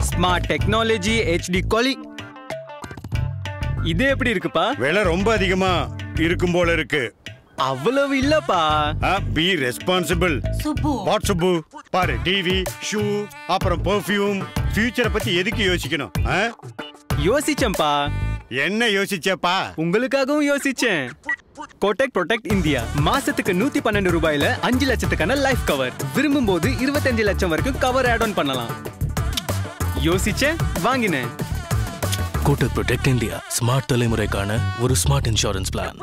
Smart technology HD குவாலி இது எப்படி இருக்குப்பா? விலை ரொம்ப அதிகமா இருக்கும் போல இருக்கு. அவ்வளவு இல்லப்பா. Be responsible Subbu. What Subbu? பாரு டிவி ஷூ அப்புறம் பெர்ஃப்யூம் ஃபியூச்சரை பத்தி எதுக்கு யோசிக்கணும்? ஆ? யோசிச்சேன்பா என்ன யோசிச்சப்பா? உங்களுக்காகவும் யோசிச்சேன். கோடெக் ப்ரொடெக்ட் இந்தியா மாசத்துக்கு நூத்தி பன்னெண்டு ரூபாயில அஞ்சு லட்சத்துக்கான லைஃப் கவர் விரும்பும் போது இருபத்தஞ்சு லட்சம் வரைக்கும் கவர் ஆட் ஆன் பண்ணலாம். யோசிச்சேன் வாங்கினேன். கோட்டக் ப்ரொடெக்ட் இந்தியா ஸ்மார்ட் தலைமுறைக்கான ஒரு ஸ்மார்ட் இன்சூரன்ஸ் பிளான்